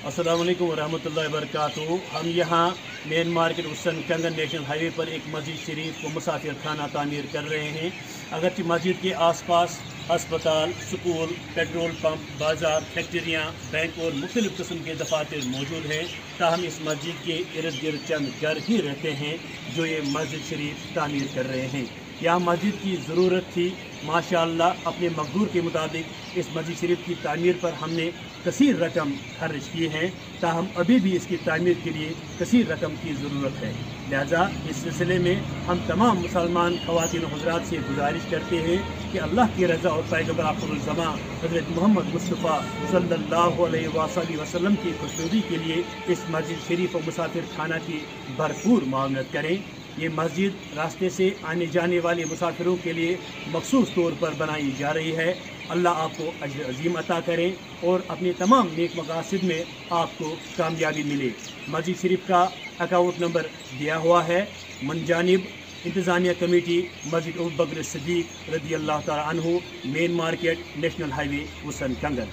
अस्सलाम वालेकुम वबरकातुहू। हम यहाँ मेन मार्केट उसन कंगन नेशनल हाईवे पर एक मस्जिद शरीफ को मुसाफिर खाना तामीर कर रहे हैं। अगरचि मस्जिद के आसपास अस्पताल, स्कूल, पेट्रोल पंप, बाज़ार, फैक्ट्रियाँ, बैंक और मुख्तलिफ़ किस्म के दफातर मौजूद हैं। ताहम इस मस्जिद के इर्द गिर्द चंद घर ही रहते हैं जो ये मस्जिद शरीफ तामीर कर रहे हैं। यहाँ मस्जिद की ज़रूरत थी। माशाल्लाह, अपने मकदूर के मुताबिक इस मस्जिद शरीफ की तमीर पर हमने कसर रकम खर्च किए हैं, ताहम अभी भी इसकी तमीर के लिए कसर रकम की ज़रूरत है। लिहाजा इस सिलसिले में हम तमाम मुसलमान खवतिन हजरात से गुजारिश करते हैं कि अल्लाह की रज़ा और पैगबर आफुलज़मा हज़रत मोहम्मद मुस्तफ़ा सल्लल्लाहु अलैहि वसल्लम की खुशनूदी के लिए इस मस्जिद शरीफ और मुसाफिर खाना की भरपूर मामलत करें। ये मस्जिद रास्ते से आने जाने वाले मुसाफिरों के लिए मखसूस तौर पर बनाई जा रही है। अल्लाह आपको अजर अजीम अता करें और अपने तमाम नेक मकासद में आपको कामयाबी मिले। मस्जिद शरीफ का अकाउंट नंबर दिया हुआ है। मनजानिब इंतज़ामिया कमेटी मस्जिद बकर सदीक रदी अल्लाह तु मेन मार्केट नेशनल हाईवे वसन कंगन।